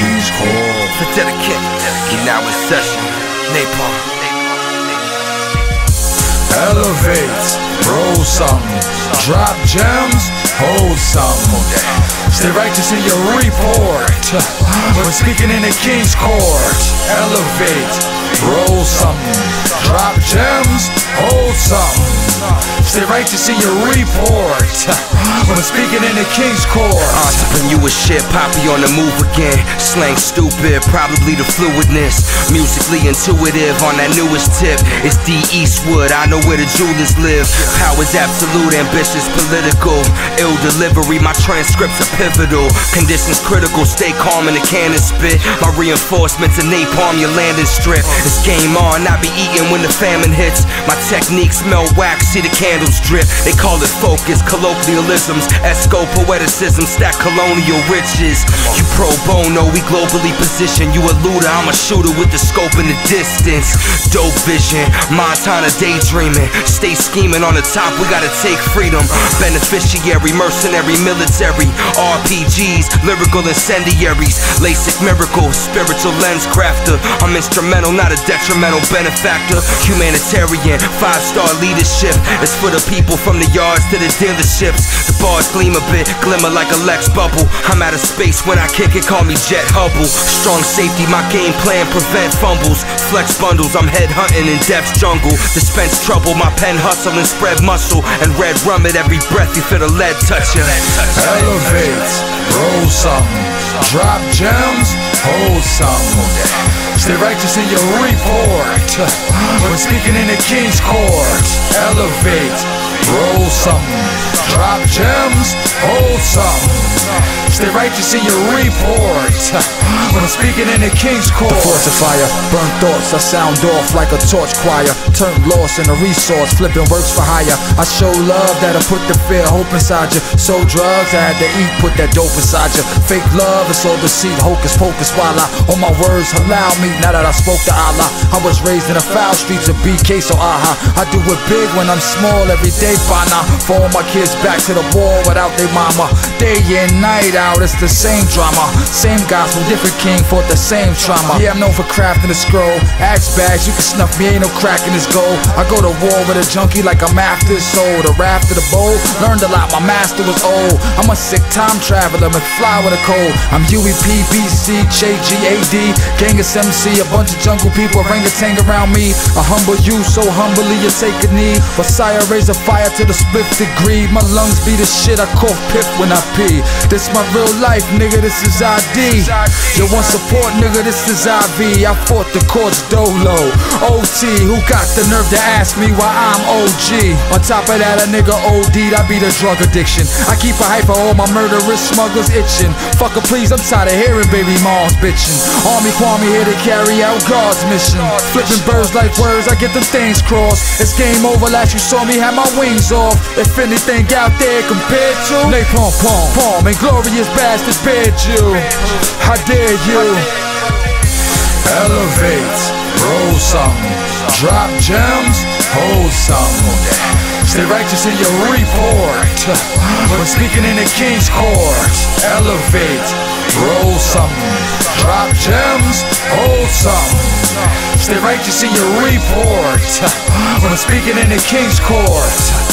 King's Court. For dedicate, you now in session. Napalm. Elevate, roll something. Drop gems, hold something. Stay righteous in your report. When speaking in the King's Court. Elevate, roll something. Drop gems, hold something. Stay righteous in your report. When speaking in the King's Court. Uh, Entrepreneurship, poppy on the move again. Slang stupid, probably the fluidness. Musically intuitive on that newest tip. It's D Eastwood, I know where the jewelers live. Power's absolute, ambitious, political. Ill delivery, my transcripts are pivotal. Conditions critical, stay calm in the cannon spit. My reinforcements are napalm, your landing strip. It's game on, I be eating when the famine hits. My techniques smell wax, see the candles drip. They call it focus, colloquialisms, esco poeticism, stack colonial riches. You pro bono, we globally positioned. You a looter, I'm a shooter with the scope in the distance. Dope vision, Montana daydreaming. Stay scheming on the top, we gotta take freedom. Beneficiary, mercenary, military. RPGs, lyrical incendiaries. LASIK miracle, spiritual lens crafter. I'm instrumental, not a detrimental benefactor. Humanitarian, five star leadership. It's for the people from the yards to the dealerships. The bars gleam a bit, glimmer like a Lex bubble. I'm out of space when I kick it, call me Jet Hubble. Strong safety, my game plan prevent fumbles. Flex bundles, I'm head hunting in depth's jungle. Dispense trouble, my pen hustle and spread muscle. And red rum at every breath, you feel the lead touch ya. Elevate, roll something. Drop gems, hold something. Stay righteous in your report. When speaking in the King's Court. Elevate, roll something. Drop gems, hold something. Stay righteous in your report. When speaking in the King's Court. The force of fire, burn thoughts, I sound off like a torch choir. Turn loss in a resource, flipping works for hire. I show love that'll put the fear, hope inside you. Sold drugs, I had to eat, put that dope inside you. Fake love, it's all deceit, hocus pocus. While I, all my words allow me, now that I spoke to Allah. I was raised in the foul streets of BK, so aha. I do it big when I'm small, every day, now. For my kids back to the wall without their mama. Day and night out, it's the same drama. Same gospel, different king, fought the same trauma. Yeah, I'm known for crafting the scroll. Axe bags, you can snuff me, ain't no crack in this gold. I go to war with a junkie like I'm after his soul. The raft of the bowl, learned a lot, my master was old. I'm a sick time traveler, McFly with a cold. I'm UEP, BC, JGAD, Genghis MC, a bunch of jungle people, orangutan around me. I humble you so humbly, you take a knee. Messiah raise a fire to the split degree. My lungs be the shit, I cough piff when I pee. This my real life, nigga, this is ID. You want support, nigga, this is IV. I fought the courts dolo. OT, who got the nerve to ask me why I'm OG? On top of that, a nigga OD'd, I beat a drug addiction. I keep a hype for all my murderous smugglers itching. Fucker, please, I'm tired of hearing baby moms bitching. Army Kwame here to carry out God's mission. Flipping birds like words, I get them things crossed. It's game over, last you saw me had my wings off. If anything out there compared to Napalm, palm, palm, and glorious bastards bid you. How dare you? Elevate, roll something. Drop gems, hold something. Stay righteous in your report. When speaking in the King's Court. Elevate, roll something. Drop gems, hold something. Stay righteous in your report. When speaking in the King's Court.